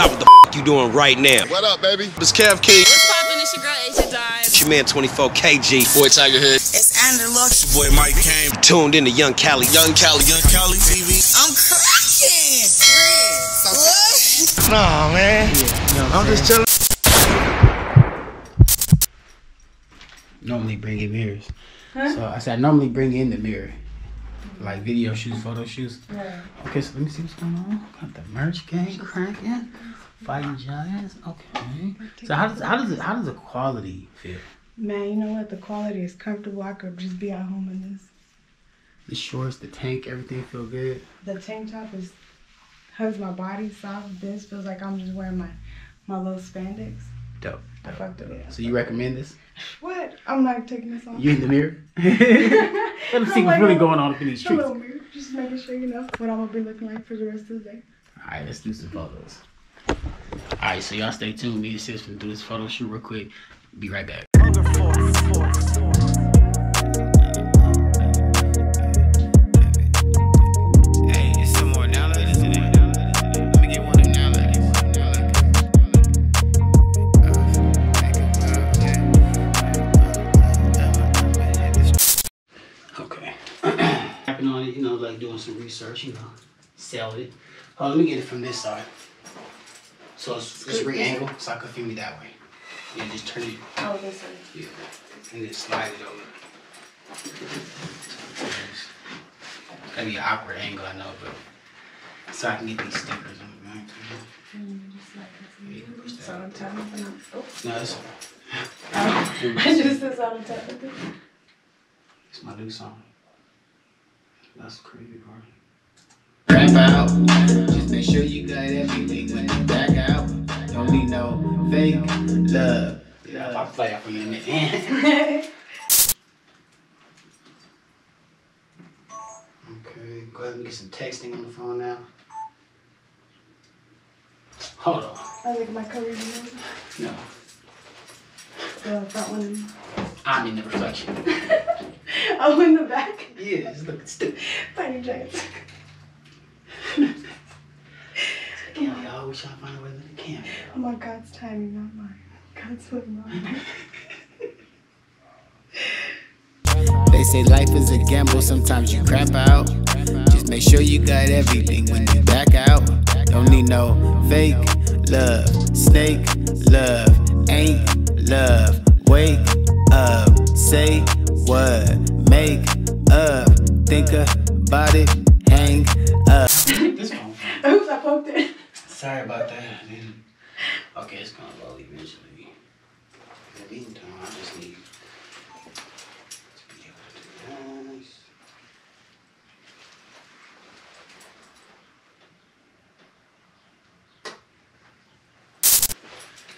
Stop what the f you doing right now. What up, baby? It's Kev King. What's poppin'? It's your girl Asia Dime. It's your man 24KG. Boy Tiga Hood. It's AnnaThaLocc. Boy Mike Cain. Tuned in to Yung Cali. Yung Cali. Yung Cali TV. I'm cracking. What? Nah, man. No, I'm just chilling. normally bring in mirrors. Huh? So I said I normally bring in the mirror. Like video shoots, photo shoots. Okay, so let me see what's going on. Got the merch game cracking. Fighting giants. Okay. So how does how does it how does the quality feel? Man, you know what? The quality is comfortable. I could just be at home in this. The shorts, the tank, everything feel good. The tank top is hugs my body soft. This feels like I'm just wearing my my little spandex. Dope. I dope, dope. So you recommend this? What? I'm not taking this off. You in the mirror? Let us see what's really going on up in these A streets. little mirror, just making sure you know what I'm gonna be looking like for the rest of the day. Alright, let's do some photos. Alright, so y'all stay tuned. Me and sis gonna do this photo shoot real quick. Be right back. Like doing some research, you know, sell it. Oh, let me get it from this side. So it's, it's re-angle, so I can feel me that way. Yeah, just turn it, Oh, this way. yeah, and then slide it over. It's gotta be an awkward angle, I know, but so I can get these stickers on the back. Mm, just like Yeah, push this. So. I'm tapping. Oh, No, that's I just said so I'm tapping. It's my new song. That's the crazy part. Rap out. Just make sure you got everything when you back out. Don't need no fake love. Yeah, I'll play out for you in a minute. okay, go ahead and get some texting on the phone now. Hold on. I like at my cover. No. The front one. I'm in the reflection. Oh, in the back. Yeah, it's looking stupid. Tiny giants. Cameo, I always trying to find a way to the cameo. Oh my God's timing, not mine. God's with mine. They say life is a gamble, sometimes you crap out. Just make sure you got everything when you back out. Don't need no fake love, snake love, ain't love. Wake up, say what, make up, think about it, hang up. This phone. Oops, I poked it. Sorry about that. I didn't- Okay, it's gonna load eventually. In the meantime, I just need to be able to do this.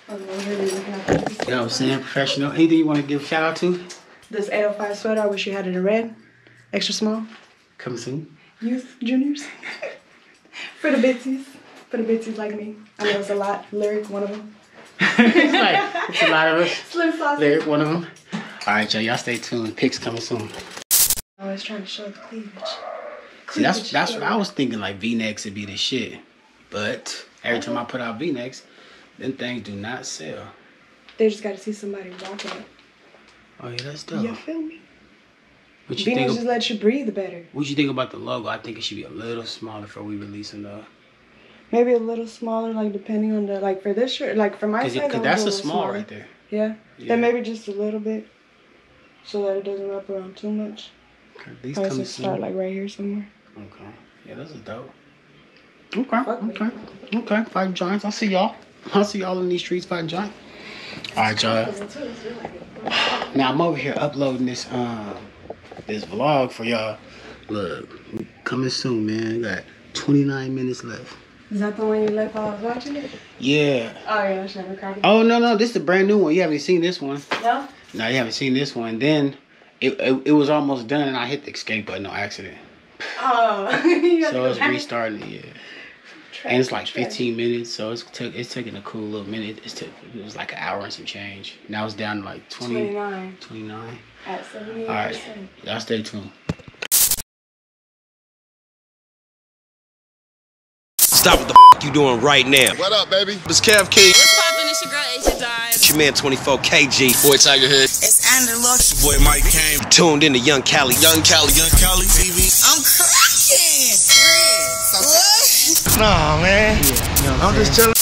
Oh, no, here we looking at this. You know what I'm saying? Professional. Anything you want to give a shout out to? This 805 sweater, I wish you had it in red. Extra small. Coming soon. Youth, juniors. For the bitsies. For the bitsies like me. I know it's a lot. Lyric, one of them. it's like, it's a lot of us. Slim sausage. Lyric, one of them. All right, y'all. Y'all stay tuned. Pics coming soon. I was trying to show the cleavage. See, that's that's what I was thinking. Like V-necks would be the shit, but every time I put out V-necks, them things do not sell. They just got to see somebody walking it. Oh yeah, that's dope. You feel me? What you Venus think? just let you breathe better. What you think about the logo? I think it should be a little smaller before we release it though. Maybe a little smaller, like depending on the like for this shirt, like for my Cause, size. it, I cause that's a little small smaller. right there. Yeah. Yeah. Then maybe just a little bit, so that it doesn't wrap around too much. Okay, These coming should start like right here somewhere. Okay. Yeah, this is dope. Okay. Fuck me. Okay. Okay. Fighting giants. I'll see y'all. I'll see y'all in these streets fighting giants. All right, y'all. Now I'm over here uploading this um this vlog for y'all. Look, coming soon, man. Got 29 minutes left. Is that the one you left while I was watching it? Yeah. Oh yeah, that's never cracking. Oh no no, this is a brand new one. You haven't seen this one. No. No, you haven't seen this one. Then it it, it was almost done, and I hit the escape button on accident. Oh. So got it's the- restarting. Yeah. And it's like 15 minutes, so it's took it's taking a cool little minute. It's took it was like an hour and some change. Now it's down to like 20, 29 29. at 78 All right, y'all stay tuned. Stop what the f you doing right now? What up, baby? It's Kev King. What's poppin'? It's your girl Asia Dime. It's your man 24KG. Boy Tiga Hood. It's AnnaThaLocc. Boy Mike Cain. Tuned in to Yung Cali. Yung Cali. Yung Cali TV. I'm cracking. Nah, man. I'm just chilling.